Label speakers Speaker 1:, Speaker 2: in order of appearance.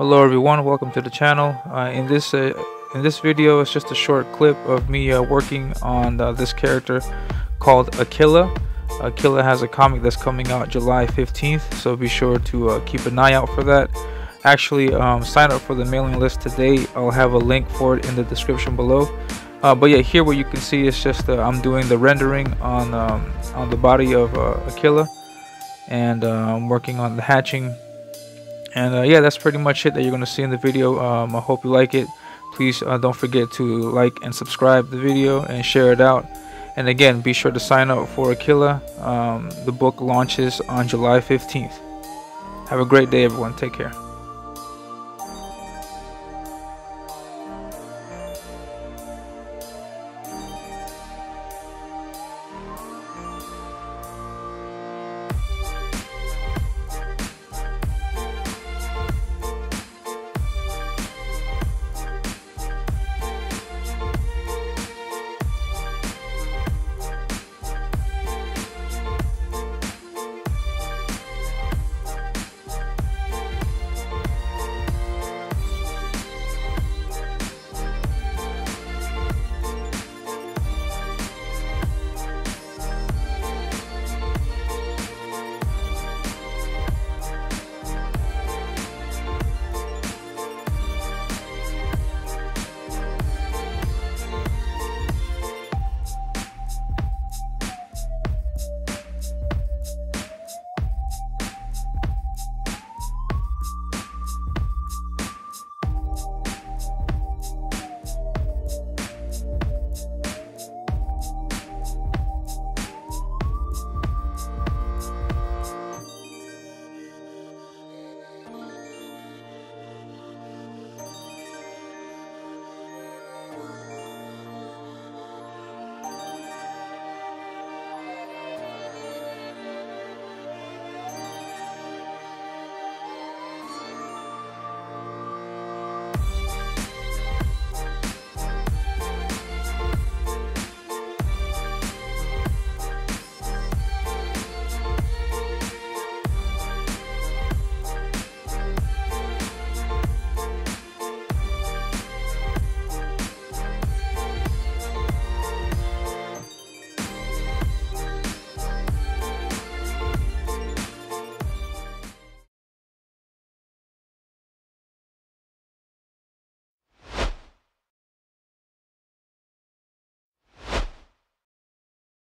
Speaker 1: Hello everyone, welcome to the channel. Uh, in this uh, in this video, it's just a short clip of me uh, working on uh, this character called Aquila. Aquila has a comic that's coming out July 15th, so be sure to uh, keep an eye out for that. Actually, um, sign up for the mailing list today. I'll have a link for it in the description below. Uh, but yeah, here what you can see is just I'm doing the rendering on um, on the body of Aquila, and I'm working on the hatching and uh, yeah that's pretty much it that you're going to see in the video. Um, i hope you like it. Please uh, don't forget to like and subscribe the video and share it out. And again be sure to sign up for aquila. Um, the book launches on july 15th have a great day everyone. Take care